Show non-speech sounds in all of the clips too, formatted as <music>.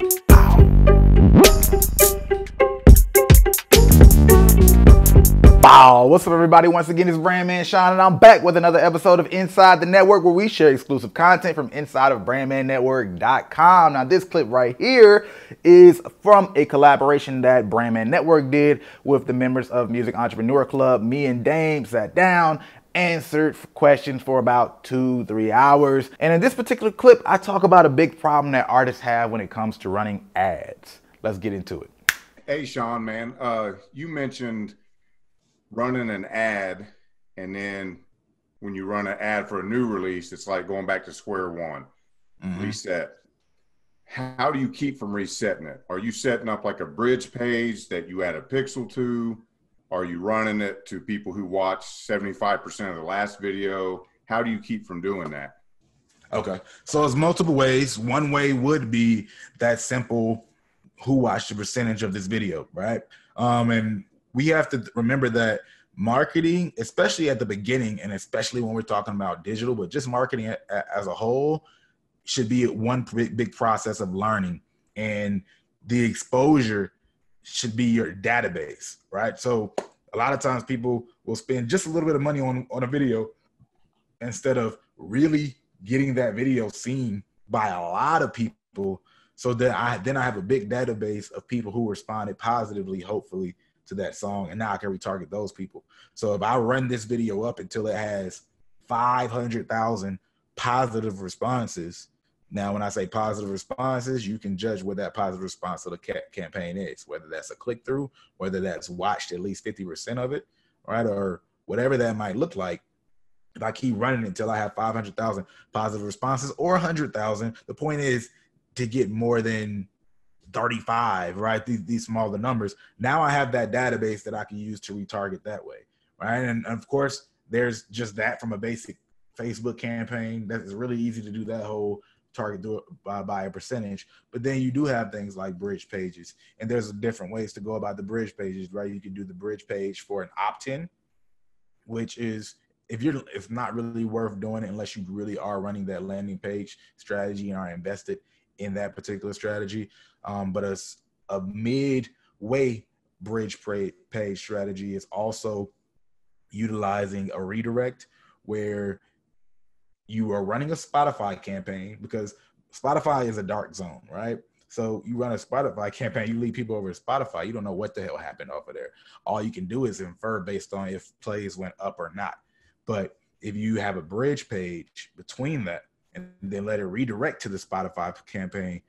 Wow, what's up everybody? Once again, it's Brandman Sean and I'm back with another episode of Inside the Network where we share exclusive content from inside of brandmannetwork.com. Now this clip right here is from a collaboration that Brandman Network did with the members of Music Entrepreneur Club. Me and Dame sat down answered questions for about two, three hours. And in this particular clip, I talk about a big problem that artists have when it comes to running ads. Let's get into it. Hey, Sean, man, uh, you mentioned running an ad and then when you run an ad for a new release, it's like going back to square one, mm-hmm. reset. How do you keep from resetting it? Are you setting up like a bridge page that you add a pixel to? Are you running it to people who watch 75% of the last video? How do you keep from doing that? Okay. So there's multiple ways. One way would be that simple who watched the percentage of this video, right? Um, and we have to remember that marketing, especially at the beginning, and especially when we're talking about digital, but just marketing as a whole, should be one big process of learning. And the exposure should be your database, right? So a lot of times people will spend just a little bit of money on, on a video instead of really getting that video seen by a lot of people so that I then I have a big database of people who responded positively, hopefully, to that song, and now I can retarget those people. So if I run this video up until it has 500,000 positive responses, now when I say positive responses, you can judge what that positive response to the ca- campaign is, whether that's a click through, whether that's watched at least 50% of it, right, or whatever that might look like. If I keep running until I have 500,000 positive responses or 100,000, the point is to get more than 35, right? These, these smaller numbers. Now I have that database that I can use to retarget that way, right? And, of course, there's just that from a basic Facebook campaign. That is really easy to do that whole target do it by, by a percentage. But then you do have things like bridge pages, and there's different ways to go about the bridge pages, right? You can do the bridge page for an opt-in, which is if you're it's not really worth doing it unless you really are running that landing page strategy and are invested in that particular strategy. Um, but a, a midway bridge page strategy is also utilizing a redirect where you are running a Spotify campaign because Spotify is a dark zone, right? So you run a Spotify <laughs> campaign, you lead people over to Spotify, you don't know what the hell happened of there. All you can do is infer based on if plays went up or not. But if you have a bridge page between that and then let it redirect to the Spotify campaign,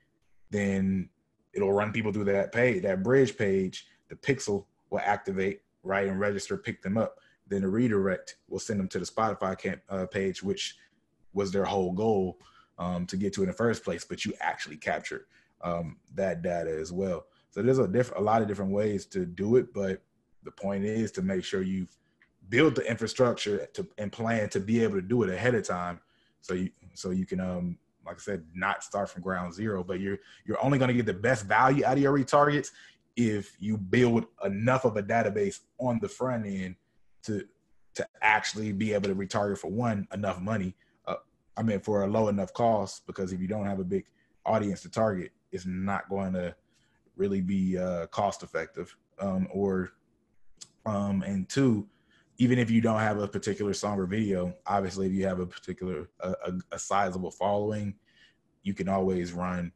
then it'll run people through that page, that bridge page. The pixel will activate, right, and register, pick them up. Then the redirect will send them to the Spotify camp, uh, page, which was their whole goal um, to get to in the first place. But you actually captured um, that data as well. So there's a different, a lot of different ways to do it, but the point is to make sure you build the infrastructure to and plan to be able to do it ahead of time, so you so you can um like I said, not start from ground zero, but you're you're only going to get the best value out of your retargets if you build enough of a database on the front end to to actually be able to retarget for one enough money. I mean, for a low enough cost, because if you don't have a big audience to target, it's not going to really be uh, cost effective. Um, or um, and two, even if you don't have a particular song or video, obviously if you have a particular a, a, a sizable following, you can always run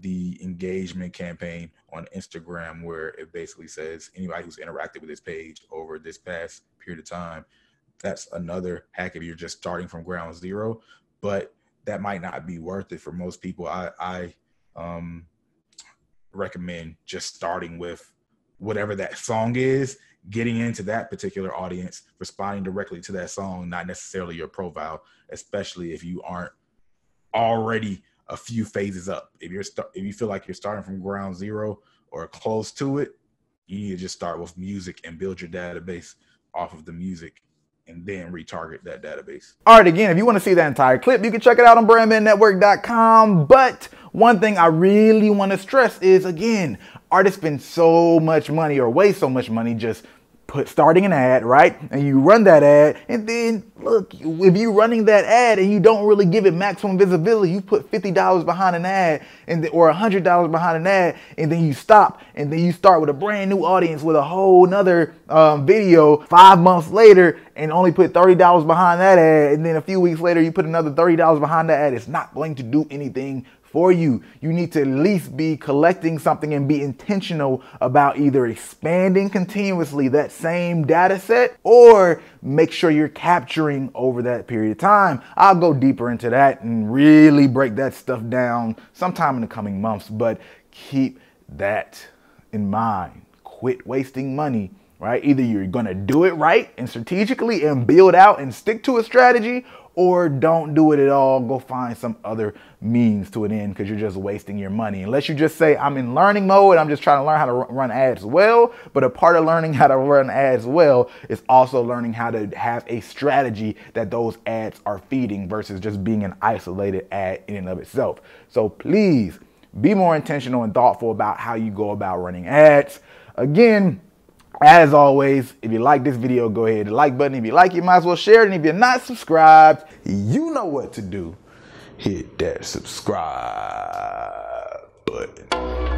the engagement campaign on Instagram where it basically says anybody who's interacted with this page over this past period of time. That's another hack if you're just starting from ground zero, but that might not be worth it for most people. I, I um, recommend just starting with whatever that song is getting into that particular audience, responding directly to that song, not necessarily your profile, especially if you aren't already a few phases up. If you're st- if you feel like you're starting from ground zero or close to it, you need to just start with music and build your database off of the music and then retarget that database. All right, again, if you want to see that entire clip, you can check it out on brandmannetwork.com. But one thing I really want to stress is again, artists spend so much money or waste so much money just put starting an ad, right? And you run that ad, and then look, if you're running that ad and you don't really give it maximum visibility, you put fifty dollars behind an ad, and or hundred dollars behind an ad, and then you stop, and then you start with a brand new audience with a whole nother um, video five months later, and only put thirty dollars behind that ad, and then a few weeks later you put another thirty dollars behind that ad. It's not going to do anything for you. You need to at least be collecting something and be intentional about either expanding continuously that same data set or make sure you're capturing over that period of time. I'll go deeper into that and really break that stuff down sometime in the coming months, but keep that in mind. Quit wasting money right? Either you're gonna do it right and strategically and build out and stick to a strategy, or don't do it at all. Go find some other means to an end because you're just wasting your money. Unless you just say, I'm in learning mode, I'm just trying to learn how to run ads well. But a part of learning how to run ads well is also learning how to have a strategy that those ads are feeding versus just being an isolated ad in and of itself. So please be more intentional and thoughtful about how you go about running ads. Again, as always, if you like this video, go ahead and like button. If you like, you might as well share it. And if you're not subscribed, you know what to do. Hit that subscribe button.